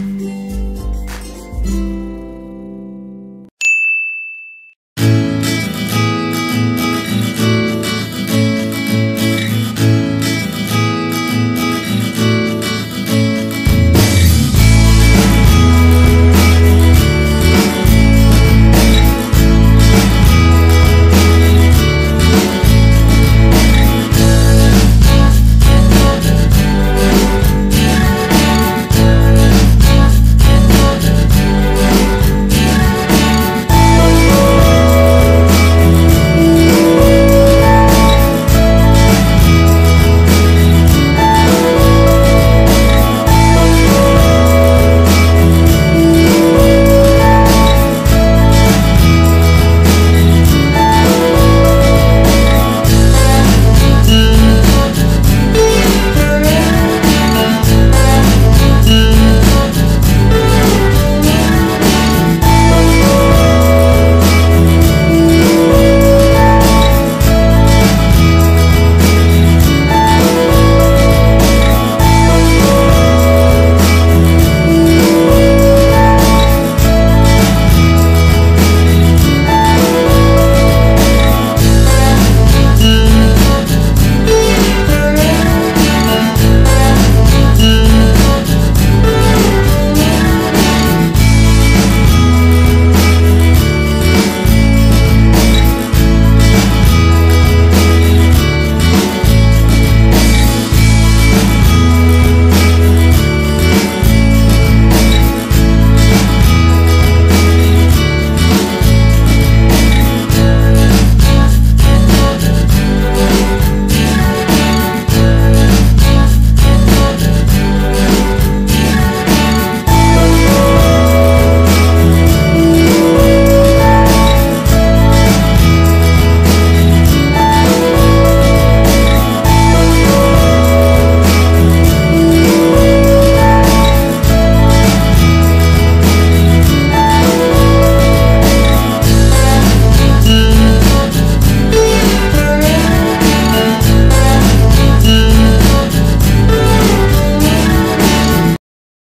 Yeah.